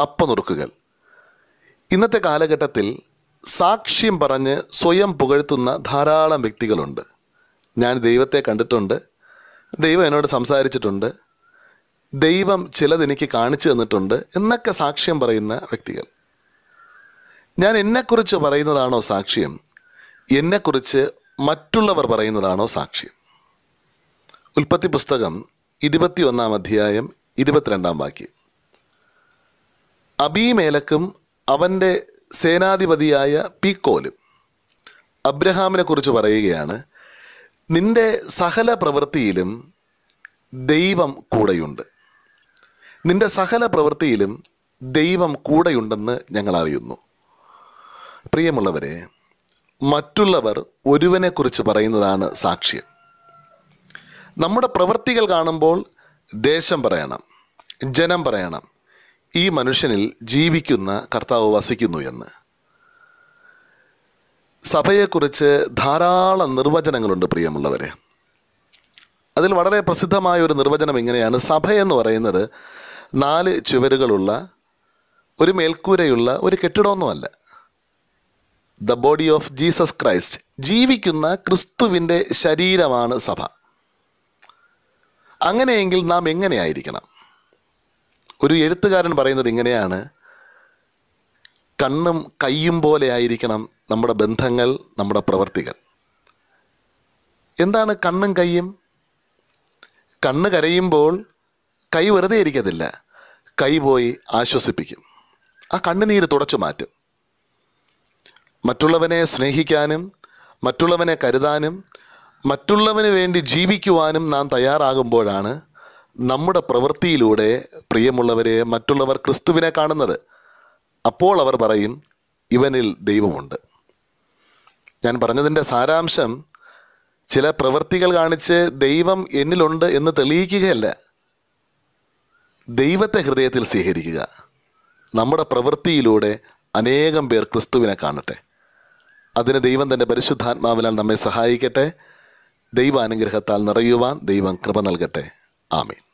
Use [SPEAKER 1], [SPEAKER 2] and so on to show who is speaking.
[SPEAKER 1] അപ്പനുറുക്കുകൾ. ഇന്നത്തെ കാലഘട്ടത്തിൽ സാക്ഷ്യം പറഞ്ഞ് സ്വയം പുകഴ്ത്തുന്ന ധാരാളം വ്യക്തികളുണ്ട്. ഞാൻ ദൈവത്തെ കണ്ടിട്ടുണ്ട് ദൈവം എന്നോട് സംസാരിച്ചിട്ടുണ്ട് ദൈവം ചിലതെനിക്ക് കാണിച്ചു തന്നിട്ടുണ്ട് എന്നൊക്കെ സാക്ഷ്യം പറയുന്ന വ്യക്തികൾ. ഞാൻ എന്നെക്കുറിച്ച് പറയുന്നതാണോ സാക്ഷ്യം? എന്നെക്കുറിച്ച് മറ്റുള്ളവർ പറയുന്നതാണോ സാക്ഷ്യം? ഉൽപ്പത്തി പുസ്തകം ഇരുപത്തിയൊന്നാം അധ്യായം ഇരുപത്തിരണ്ടാം വാക്യം. അബീമേലക്കും അവന്റെ സേനാധിപതിയായ പീക്കോലും അബ്രഹാമിനെ കുറിച്ച് പറയുകയാണ് നിന്റെ സകല പ്രവൃത്തിയിലും ദൈവം കൂടെയുണ്ട്. നിന്റെ സകല പ്രവൃത്തിയിലും ദൈവം കൂടെയുണ്ടെന്ന് ഞങ്ങൾ അറിയുന്നു. പ്രിയമുള്ളവരെ മറ്റുള്ളവർ ഒരുവനെക്കുറിച്ച് പറയുന്നതാണ് സാക്ഷ്യം. നമ്മുടെ പ്രവൃത്തികൾ കാണുമ്പോൾ ദേശം പറയണം ജനം പറയണം ഈ മനുഷ്യനിൽ ജീവിക്കുന്ന കർത്താവ് വസിക്കുന്നു എന്ന്. സഭയെക്കുറിച്ച് ധാരാളം നിർവചനങ്ങളുണ്ട് പ്രിയമുള്ളവരെ. അതിൽ വളരെ പ്രസിദ്ധമായ ഒരു നിർവചനം ഇങ്ങനെയാണ്. സഭ എന്ന് പറയുന്നത് നാല് ചുവരുകളുള്ള ഒരു മേൽക്കൂരയുള്ള ഒരു കെട്ടിടമൊന്നുമല്ല. The body of Jesus Christ ജീവിക്കുന്ന ക്രിസ്തുവിന്റെ ശരീരമാണ് സഭ. അങ്ങനെയെങ്കിൽ നാം എങ്ങനെയായിരിക്കണം ഒരു എഴുത്തുകാരൻ പറയുന്നത് ഇങ്ങനെയാണ്. കണ്ണും കയ്യും പോലെ ആയിരിക്കണം നമ്മുടെ ബന്ധങ്ങൾ നമ്മുടെ പ്രവർത്തികൾ. എന്താണ് കണ്ണും കയ്യും? കണ്ണ് കരയുമ്പോൾ കൈ വെറുതെ ഇരിക്കത്തില്ല. കൈ പോയി ആശ്വസിപ്പിക്കും. ആ കണ്ണുനീര് തുടച്ചു മാറ്റും. മറ്റുള്ളവനെ സ്നേഹിക്കാനും മറ്റുള്ളവനെ കരുതാനും മറ്റുള്ളവന് വേണ്ടി ജീവിക്കുവാനും നാം തയ്യാറാകുമ്പോഴാണ് നമ്മുടെ പ്രവൃത്തിയിലൂടെ പ്രിയമുള്ളവരെ മറ്റുള്ളവർ ക്രിസ്തുവിനെ കാണുന്നത്. അപ്പോൾ അവർ പറയും ഇവനിൽ ദൈവമുണ്ട്. ഞാൻ പറഞ്ഞതിന്റെ സാരാംശം ചില പ്രവൃത്തികൾ കാണിച്ച് ദൈവം എന്നിലുണ്ട് എന്ന് തെളിയിക്കുകയല്ല. ദൈവത്തെ ഹൃദയത്തിൽ സ്വീകരിക്കുക. നമ്മുടെ പ്രവൃത്തിയിലൂടെ അനേകം പേർ ക്രിസ്തുവിനെ കാണട്ടെ. അതിന് ദൈവം തന്റെ പരിശുദ്ധാത്മാവിനാൽ നമ്മെ സഹായിക്കട്ടെ. ദൈവാനുഗ്രഹത്താൽ നിറയുവാൻ ദൈവം കൃപ നൽകട്ടെ. ആമീൻ.